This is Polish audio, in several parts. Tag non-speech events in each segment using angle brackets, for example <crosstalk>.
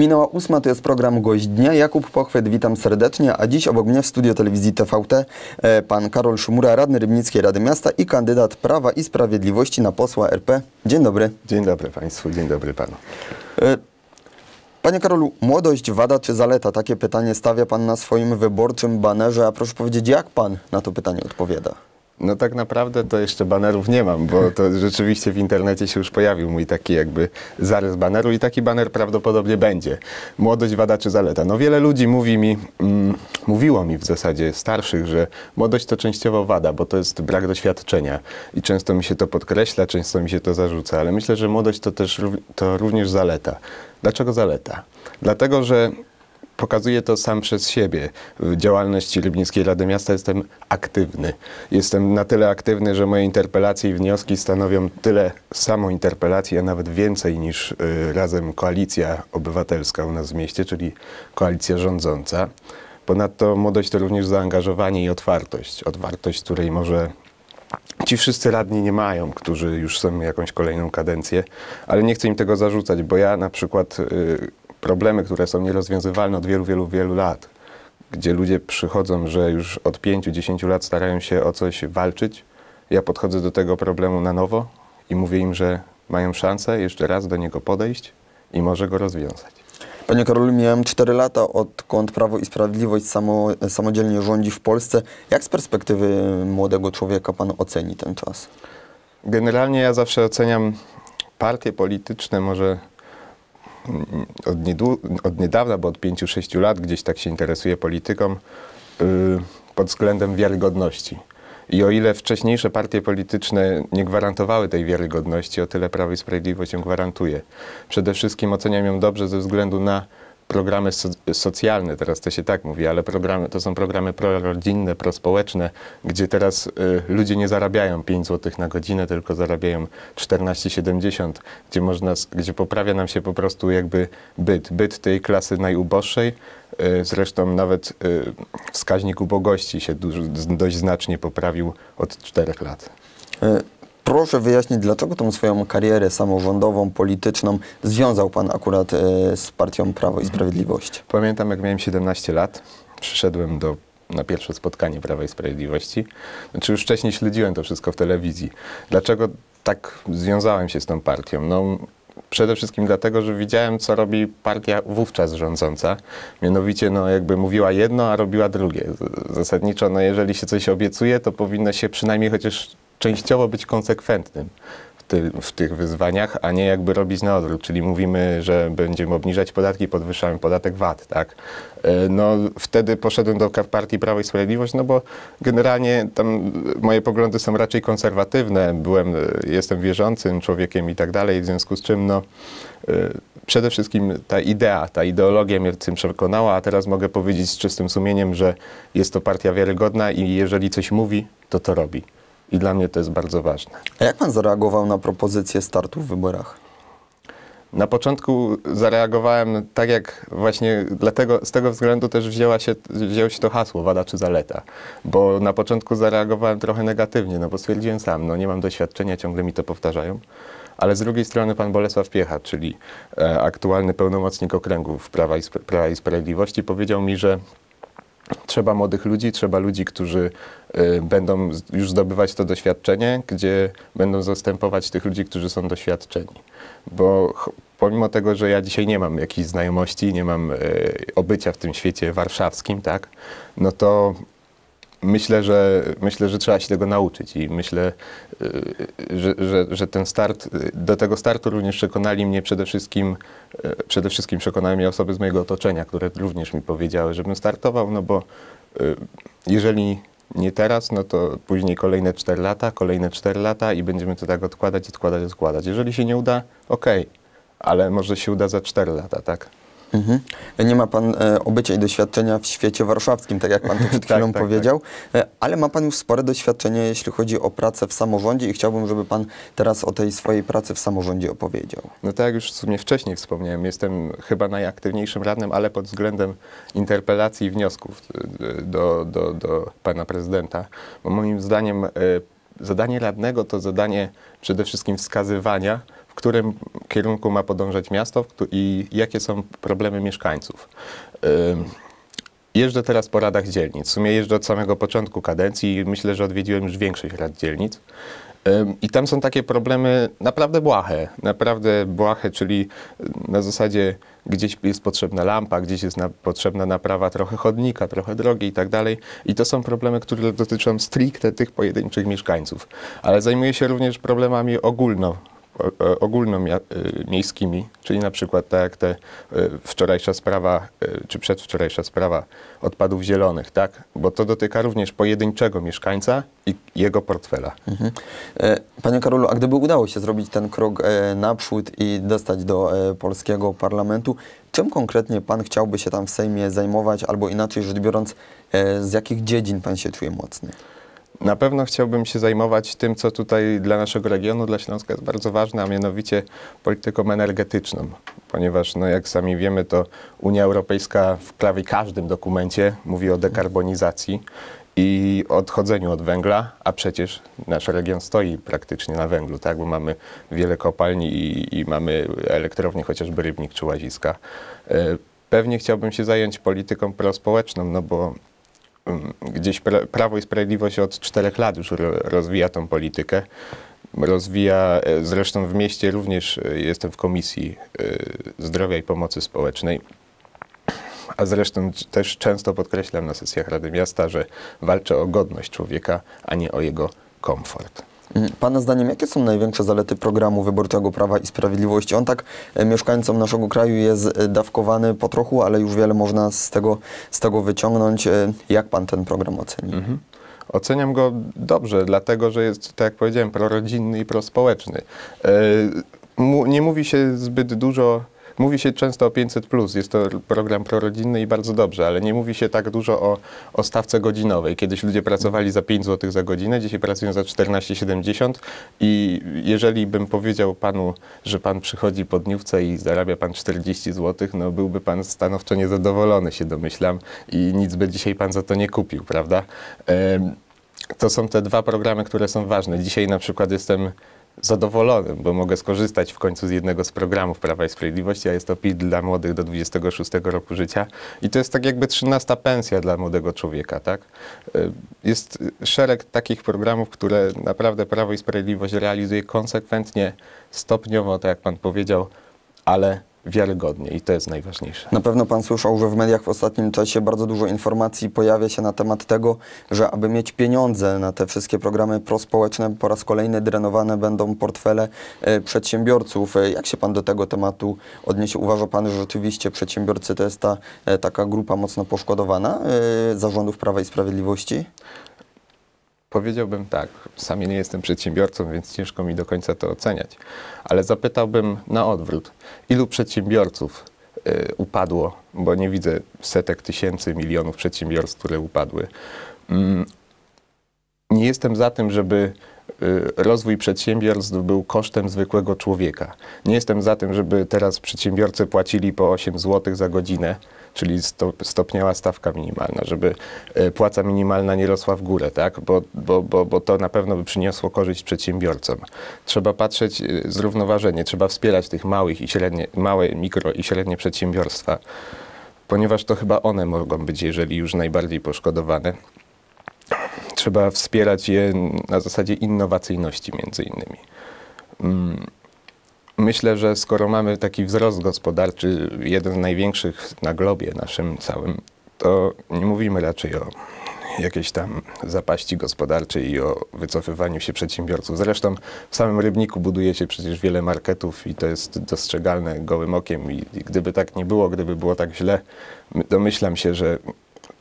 Minęła ósma, to jest program Gość Dnia. Jakub Pochwyt, witam serdecznie, a dziś obok mnie w studio telewizji TVT e, pan Karol Szumura, radny Rybnickiej Rady Miasta i kandydat Prawa i Sprawiedliwości na posła RP. Dzień dobry. Dzień dobry Państwu, dzień dobry Panu. E, Panie Karolu, młodość, wada czy zaleta? Takie pytanie stawia pan na swoim wyborczym banerze, a proszę powiedzieć, jak pan na to pytanie odpowiada? No tak naprawdę to jeszcze banerów nie mam, bo to <laughs> rzeczywiście w internecie się już pojawił mój taki jakby zarys baneru i taki baner prawdopodobnie będzie. Młodość, wada czy zaleta? No wiele ludzi mówi mi, mm, mówiło mi w zasadzie starszych, że młodość to częściowo wada, bo to jest brak doświadczenia i często mi się to podkreśla, często mi się to zarzuca, ale myślę, że młodość to też to również zaleta. Dlaczego zaleta? Dlatego, że Pokazuję to sam przez siebie. W działalności Rybnickiej Rady Miasta jestem aktywny. Jestem na tyle aktywny, że moje interpelacje i wnioski stanowią tyle samo interpelacji, a nawet więcej niż y, razem Koalicja Obywatelska u nas w mieście, czyli koalicja rządząca. Ponadto młodość to również zaangażowanie i otwartość. Otwartość, której może Ci wszyscy radni nie mają, którzy już są jakąś kolejną kadencję, ale nie chcę im tego zarzucać, bo ja na przykład y, problemy, które są nierozwiązywalne od wielu, wielu, wielu lat, gdzie ludzie przychodzą, że już od 5-10 lat starają się o coś walczyć, ja podchodzę do tego problemu na nowo i mówię im, że mają szansę jeszcze raz do niego podejść i może go rozwiązać. Panie Karolu, miałem 4 lata, odkąd Prawo i Sprawiedliwość samo, samodzielnie rządzi w Polsce. Jak z perspektywy młodego człowieka pan oceni ten czas? Generalnie ja zawsze oceniam partie polityczne może od, od niedawna, bo od 5-6 lat gdzieś tak się interesuję polityką yy, pod względem wiarygodności. I o ile wcześniejsze partie polityczne nie gwarantowały tej wiarygodności, o tyle Prawo i Sprawiedliwość ją gwarantuje. Przede wszystkim oceniam ją dobrze ze względu na programy so, socjalne, teraz to się tak mówi, ale programy, to są programy prorodzinne, prospołeczne, gdzie teraz y, ludzie nie zarabiają 5 zł na godzinę, tylko zarabiają 14,70, gdzie można, gdzie poprawia nam się po prostu jakby byt, byt tej klasy najuboższej. Y, zresztą nawet y, wskaźnik ubogości się dość znacznie poprawił od 4 lat. Proszę wyjaśnić, dlaczego tą swoją karierę samorządową, polityczną związał pan akurat e, z partią Prawo i Sprawiedliwość? Pamiętam, jak miałem 17 lat, przyszedłem do, na pierwsze spotkanie Prawa i Sprawiedliwości. Znaczy już wcześniej śledziłem to wszystko w telewizji. Dlaczego tak związałem się z tą partią? No, przede wszystkim dlatego, że widziałem, co robi partia wówczas rządząca. Mianowicie, no, jakby mówiła jedno, a robiła drugie. Zasadniczo, no, jeżeli się coś obiecuje, to powinno się przynajmniej chociaż częściowo być konsekwentnym w, ty, w tych wyzwaniach, a nie jakby robić na odwrót, czyli mówimy, że będziemy obniżać podatki, podwyższamy podatek VAT, tak? E, No wtedy poszedłem do partii Prawo i Sprawiedliwość, no bo generalnie tam moje poglądy są raczej konserwatywne, byłem, e, jestem wierzącym człowiekiem i tak dalej, w związku z czym no e, przede wszystkim ta idea, ta ideologia mnie tym przekonała, a teraz mogę powiedzieć z czystym sumieniem, że jest to partia wiarygodna i jeżeli coś mówi, to to robi. I dla mnie to jest bardzo ważne. A jak pan zareagował na propozycję startu w wyborach? Na początku zareagowałem tak jak właśnie dlatego, z tego względu też wzięła się, wzięło się to hasło wada czy zaleta, bo na początku zareagowałem trochę negatywnie, no bo stwierdziłem sam, no nie mam doświadczenia, ciągle mi to powtarzają, ale z drugiej strony pan Bolesław Piecha, czyli e, aktualny pełnomocnik okręgów Prawa i, Spra- Prawa i Sprawiedliwości powiedział mi, że Trzeba młodych ludzi, trzeba ludzi, którzy y, będą już zdobywać to doświadczenie, gdzie będą zastępować tych ludzi, którzy są doświadczeni. Bo pomimo tego, że ja dzisiaj nie mam jakichś znajomości, nie mam y, obycia w tym świecie warszawskim, tak, no to myślę, że myślę, że trzeba się tego nauczyć i myślę, y, że, że, że ten start, do tego startu również przekonali mnie przede wszystkim, y, przede wszystkim przekonały mnie osoby z mojego otoczenia, które również mi powiedziały, żebym startował, no bo y, jeżeli nie teraz, no to później kolejne 4 lata, kolejne 4 lata i będziemy to tak odkładać, odkładać, odkładać. Jeżeli się nie uda, okej, ale może się uda za 4 lata, tak? Mhm. Nie ma pan e, obycia i doświadczenia w świecie warszawskim, tak jak pan to <laughs> przed Tak, chwilą tak, powiedział, E, ale ma pan już spore doświadczenie, jeśli chodzi o pracę w samorządzie i chciałbym, żeby pan teraz o tej swojej pracy w samorządzie opowiedział. No tak jak już w sumie wcześniej wspomniałem, jestem chyba najaktywniejszym radnym, ale pod względem interpelacji i wniosków y, do, do, do pana prezydenta. Bo moim zdaniem zadanie radnego to zadanie przede wszystkim wskazywania w którym kierunku ma podążać miasto i jakie są problemy mieszkańców. Jeżdżę teraz po radach dzielnic. W sumie jeżdżę od samego początku kadencji i myślę, że odwiedziłem już większość rad dzielnic. I tam są takie problemy naprawdę błahe, naprawdę błahe, czyli na zasadzie gdzieś jest potrzebna lampa, gdzieś jest na, potrzebna naprawa trochę chodnika, trochę drogi i tak dalej. I to są problemy, które dotyczą stricte tych pojedynczych mieszkańców. Ale zajmuję się również problemami ogólno, ogólnomiejskimi, czyli na przykład tak jak te y, wczorajsza sprawa, czy przedwczorajsza sprawa odpadów zielonych, tak? Bo to dotyka również pojedynczego mieszkańca i jego portfela. Mhm. E, Panie Karolu, a gdyby udało się zrobić ten krok e, naprzód i dostać do e, polskiego parlamentu, czym konkretnie Pan chciałby się tam w Sejmie zajmować, albo inaczej rzecz biorąc, e, z jakich dziedzin Pan się czuje mocny? Na pewno chciałbym się zajmować tym, co tutaj dla naszego regionu, dla Śląska jest bardzo ważne, a mianowicie polityką energetyczną. Ponieważ, no, jak sami wiemy, to Unia Europejska w prawie każdym dokumencie mówi o dekarbonizacji i odchodzeniu od węgla, a przecież nasz region stoi praktycznie na węglu, tak? bo mamy wiele kopalni i, i mamy elektrownie, chociażby Rybnik czy Łaziska. E, Pewnie chciałbym się zająć polityką prospołeczną, no bo gdzieś pra, Prawo i Sprawiedliwość od czterech lat już ro, rozwija tą politykę. Rozwija, e, zresztą w mieście również e, jestem w Komisji e, Zdrowia i Pomocy Społecznej. A zresztą też często podkreślam na sesjach Rady Miasta, że walczę o godność człowieka, a nie o jego komfort. Pana zdaniem, jakie są największe zalety programu wyborczego Prawa i Sprawiedliwości? On tak e, mieszkańcom naszego kraju jest e, dawkowany po trochu, ale już wiele można z tego, z tego wyciągnąć. E, Jak Pan ten program oceni? Mhm. Oceniam go dobrze, dlatego że jest, tak jak powiedziałem, prorodzinny i prospołeczny. Nie mówi się zbyt dużo, mówi się często o 500, jest to program prorodzinny i bardzo dobrze, ale nie mówi się tak dużo o, o stawce godzinowej. Kiedyś ludzie pracowali za 5 zł za godzinę, dzisiaj pracują za 14,70 i jeżeli bym powiedział panu, że pan przychodzi po dniówce i zarabia pan 40 zł, no byłby pan stanowczo niezadowolony, się domyślam, i nic by dzisiaj pan za to nie kupił, prawda? To są te dwa programy, które są ważne. Dzisiaj na przykład jestem zadowolony, bo mogę skorzystać w końcu z jednego z programów Prawa i Sprawiedliwości, a jest to PIT dla młodych do 26 roku życia. I to jest tak jakby 13 pensja dla młodego człowieka, tak? Y, Jest szereg takich programów, które naprawdę Prawo i Sprawiedliwość realizuje konsekwentnie, stopniowo, tak jak pan powiedział, ale wiarygodnie i to jest najważniejsze. Na pewno Pan słyszał, że w mediach w ostatnim czasie bardzo dużo informacji pojawia się na temat tego, że aby mieć pieniądze na te wszystkie programy prospołeczne, po raz kolejny drenowane będą portfele e, przedsiębiorców. E, Jak się Pan do tego tematu odniesie? Uważa Pan, że rzeczywiście przedsiębiorcy to jest ta e, taka grupa mocno poszkodowana zarządów Prawa i Sprawiedliwości? Powiedziałbym tak, sam nie jestem przedsiębiorcą, więc ciężko mi do końca to oceniać, ale zapytałbym na odwrót, ilu przedsiębiorców y, upadło, bo nie widzę setek tysięcy, milionów przedsiębiorstw, które upadły. Mm, nie jestem za tym, żeby rozwój przedsiębiorstw był kosztem zwykłego człowieka. Nie jestem za tym, żeby teraz przedsiębiorcy płacili po 8 zł za godzinę, czyli sto, stopniała stawka minimalna, żeby y, płaca minimalna nie rosła w górę, tak? bo, bo, bo, bo to na pewno by przyniosło korzyść przedsiębiorcom. Trzeba patrzeć y, zrównoważenie, trzeba wspierać tych małych i średnie, małe, mikro i średnie przedsiębiorstwa, ponieważ to chyba one mogą być, jeżeli już najbardziej poszkodowane trzeba wspierać je na zasadzie innowacyjności między innymi. Mm, Myślę, że skoro mamy taki wzrost gospodarczy, jeden z największych na globie naszym całym, to nie mówimy raczej o jakiejś tam zapaści gospodarczej i o wycofywaniu się przedsiębiorców. Zresztą w samym Rybniku buduje się przecież wiele marketów i to jest dostrzegalne gołym okiem i, gdyby tak nie było, gdyby było tak źle, my- domyślam się, że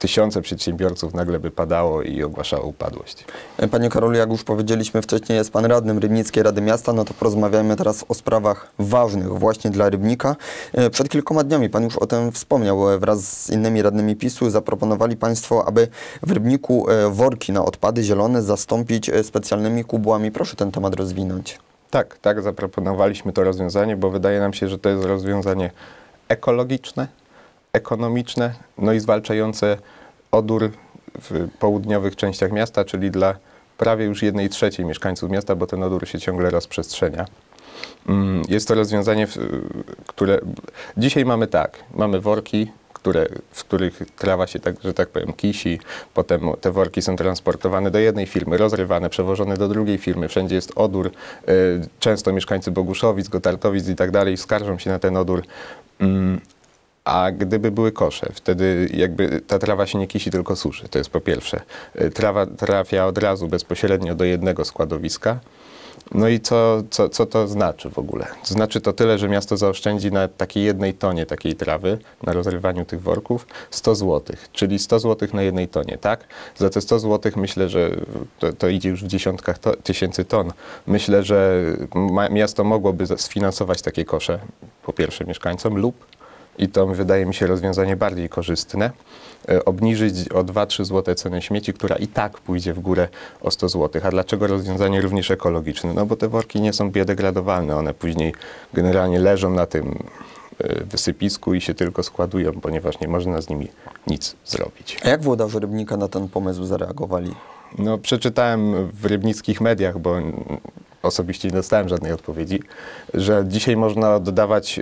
tysiące przedsiębiorców nagle by padało i ogłaszało upadłość. Panie Karolu, jak już powiedzieliśmy wcześniej, jest Pan radnym Rybnickiej Rady Miasta, no to porozmawiajmy teraz o sprawach ważnych właśnie dla Rybnika. E, Przed kilkoma dniami Pan już o tym wspomniał. E, Wraz z innymi radnymi PiSu zaproponowali Państwo, aby w Rybniku e, worki na odpady zielone zastąpić specjalnymi kubłami. Proszę ten temat rozwinąć. Tak, tak, zaproponowaliśmy to rozwiązanie, bo wydaje nam się, że to jest rozwiązanie ekologiczne, ekonomiczne, no i zwalczające odór w południowych częściach miasta, czyli dla prawie już jednej trzeciej mieszkańców miasta, bo ten odór się ciągle rozprzestrzenia. Mm, Jest to rozwiązanie, które dzisiaj mamy tak, mamy worki, które, w których trawa się, tak, że tak powiem, kisi, potem te worki są transportowane do jednej firmy, rozrywane, przewożone do drugiej firmy, wszędzie jest odór. Y, Często mieszkańcy Boguszowic, Gotartowic i tak dalej skarżą się na ten odór. A gdyby były kosze, wtedy jakby ta trawa się nie kisi, tylko suszy. To jest po pierwsze. Y, Trawa trafia od razu bezpośrednio do jednego składowiska. No i co, co, co to znaczy w ogóle? To znaczy to tyle, że miasto zaoszczędzi na takiej jednej tonie takiej trawy, na rozrywaniu tych worków, 100 zł, czyli 100 zł na jednej tonie, tak? Za te 100 zł myślę, że to, to idzie już w dziesiątkach to, tysięcy ton. Myślę, że miasto mogłoby sfinansować takie kosze, po pierwsze mieszkańcom, lub i to wydaje mi się rozwiązanie bardziej korzystne, e, obniżyć o 2-3 zł cenę śmieci, która i tak pójdzie w górę o 100 zł. A dlaczego rozwiązanie również ekologiczne? No bo te worki nie są biodegradowalne, one później generalnie leżą na tym e, wysypisku i się tylko składują, ponieważ nie można z nimi nic zrobić. A jak włodarze Rybnika na ten pomysł zareagowali? No, przeczytałem w rybnickich mediach, bo osobiście nie dostałem żadnej odpowiedzi, że dzisiaj można dodawać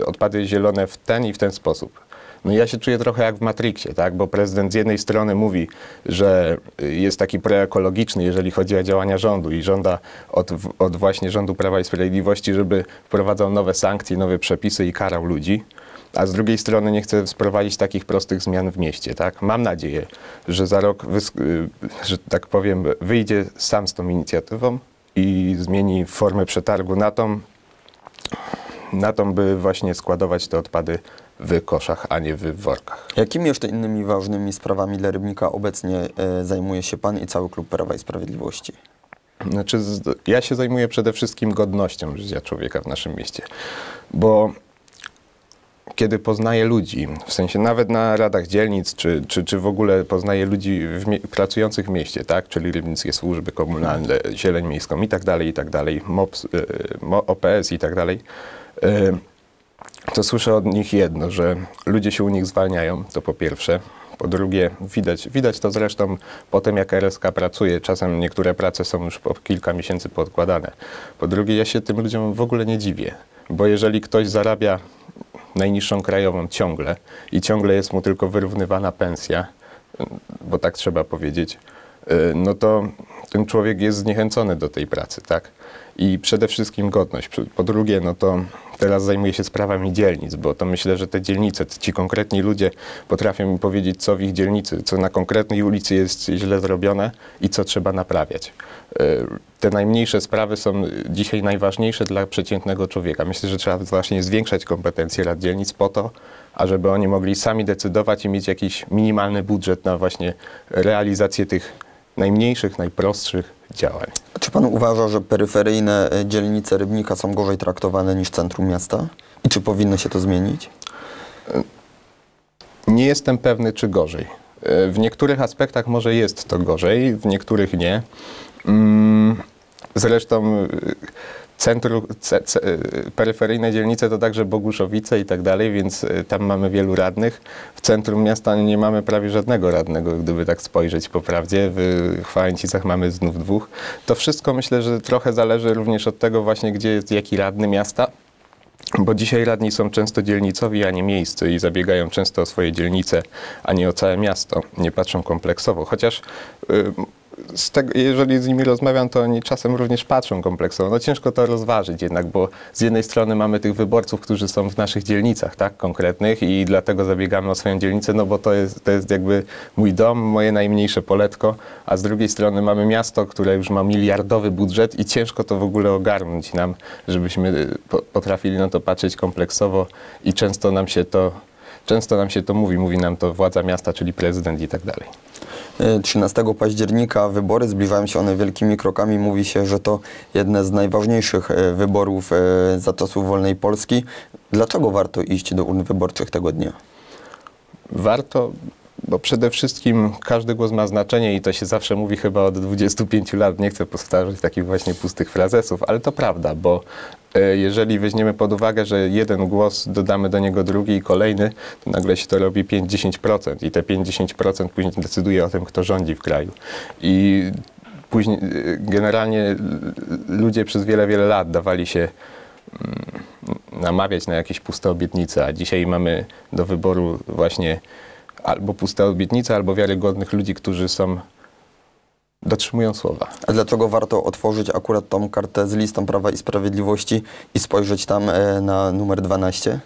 y, odpady zielone w ten i w ten sposób. No ja się czuję trochę jak w Matrixie, tak? bo prezydent z jednej strony mówi, że y, jest taki proekologiczny, jeżeli chodzi o działania rządu i żąda od, od właśnie rządu Prawa i Sprawiedliwości, żeby wprowadzał nowe sankcje, nowe przepisy i karał ludzi a z drugiej strony nie chcę sprowadzić takich prostych zmian w mieście. Tak? Mam nadzieję, że za rok, y, że tak powiem, wyjdzie sam z tą inicjatywą i zmieni formę przetargu na tą, na tą, by właśnie składować te odpady w koszach, a nie w workach. Jakimi jeszcze innymi ważnymi sprawami dla Rybnika obecnie e, zajmuje się Pan i cały klub Prawa i Sprawiedliwości? Znaczy, ja się zajmuję przede wszystkim godnością życia człowieka w naszym mieście, bo kiedy poznaję ludzi, w sensie nawet na radach dzielnic, czy, czy, czy w ogóle poznaję ludzi w mie- pracujących w mieście, tak, czyli rybnickie służby komunalne, zieleń miejską i tak dalej, i tak dalej, MOPS, y, OPS i tak dalej, y, to słyszę od nich jedno, że ludzie się u nich zwalniają, to po pierwsze. Po drugie, widać, widać to zresztą po tym, jak RSK pracuje. Czasem niektóre prace są już po kilka miesięcy podkładane. Po drugie, ja się tym ludziom w ogóle nie dziwię, bo jeżeli ktoś zarabia najniższą krajową ciągle i ciągle jest mu tylko wyrównywana pensja, bo tak trzeba powiedzieć, y, no to ten człowiek jest zniechęcony do tej pracy, tak? I przede wszystkim godność. Po drugie, no to teraz zajmuję się sprawami dzielnic, bo to myślę, że te dzielnice, ci konkretni ludzie potrafią mi powiedzieć, co w ich dzielnicy, co na konkretnej ulicy jest źle zrobione i co trzeba naprawiać. Y, Te najmniejsze sprawy są dzisiaj najważniejsze dla przeciętnego człowieka. Myślę, że trzeba właśnie zwiększać kompetencje rad dzielnic po to, ażeby oni mogli sami decydować i mieć jakiś minimalny budżet na właśnie realizację tych najmniejszych, najprostszych działań. Czy Pan uważa, że peryferyjne e, dzielnice Rybnika są gorzej traktowane niż centrum miasta? I czy powinno się to zmienić? Nie jestem pewny, czy gorzej. E, W niektórych aspektach może jest to gorzej, w niektórych nie. Mm, Zresztą centrum, ce, ce, peryferyjne dzielnice to także Boguszowice i tak dalej, więc y, tam mamy wielu radnych. W centrum miasta nie mamy prawie żadnego radnego, gdyby tak spojrzeć po prawdzie. W Chwałęcicach mamy znów dwóch. To wszystko myślę, że trochę zależy również od tego właśnie, gdzie jest jaki radny miasta. Bo dzisiaj radni są często dzielnicowi, a nie miejscy i zabiegają często o swoje dzielnice, a nie o całe miasto. Nie patrzą kompleksowo. Chociaż y, z tego, jeżeli z nimi rozmawiam, to oni czasem również patrzą kompleksowo. No ciężko to rozważyć jednak, bo z jednej strony mamy tych wyborców, którzy są w naszych dzielnicach, tak, konkretnych i dlatego zabiegamy o swoją dzielnicę, no bo to jest, to jest jakby mój dom, moje najmniejsze poletko, a z drugiej strony mamy miasto, które już ma miliardowy budżet i ciężko to w ogóle ogarnąć nam, żebyśmy po- potrafili na to patrzeć kompleksowo i często nam się to, często nam się to mówi, mówi nam to władza miasta, czyli prezydent i tak dalej. E, 13 października wybory zbliżają się one wielkimi krokami. Mówi się, że to jedne z najważniejszych e, wyborów e, za czasów wolnej Polski. Dlaczego warto iść do urn wyborczych tego dnia? Warto, bo przede wszystkim każdy głos ma znaczenie i to się zawsze mówi chyba od 25 lat. Nie chcę powtarzać takich właśnie pustych frazesów, ale to prawda, bo e, jeżeli weźmiemy pod uwagę, że jeden głos dodamy do niego drugi i kolejny, to nagle się to robi 5-10% i te 5-10% później decyduje o tym, kto rządzi w kraju. I Później y, generalnie ludzie przez wiele, wiele lat dawali się mm, namawiać na jakieś puste obietnice, a dzisiaj mamy do wyboru właśnie albo puste obietnice, albo wiarygodnych ludzi, którzy są dotrzymują słowa. A dlaczego warto otworzyć akurat tą kartę z listą Prawa i Sprawiedliwości i spojrzeć tam e, na numer 12?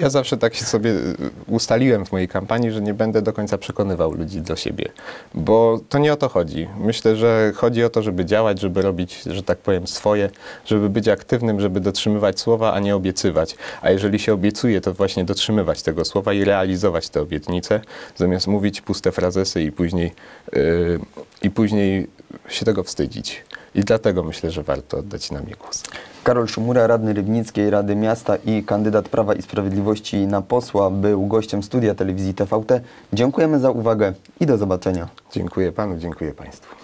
Ja zawsze tak się sobie y, ustaliłem w mojej kampanii, że nie będę do końca przekonywał ludzi do siebie, bo to nie o to chodzi. Myślę, że chodzi o to, żeby działać, żeby robić, że tak powiem, swoje, żeby być aktywnym, żeby dotrzymywać słowa, a nie obiecywać. A jeżeli się obiecuje, to właśnie dotrzymywać tego słowa i realizować te obietnice, zamiast mówić puste frazesy i później, yy, i później się tego wstydzić. I dlatego myślę, że warto oddać na mnie głos. Karol Szumura, radny Rybnickiej Rady Miasta i kandydat Prawa i Sprawiedliwości na posła, był gościem studia telewizji TVT. Dziękujemy za uwagę i do zobaczenia. Dziękuję panu, dziękuję państwu.